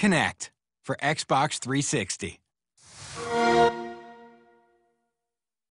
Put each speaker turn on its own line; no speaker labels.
Connect for Xbox 360.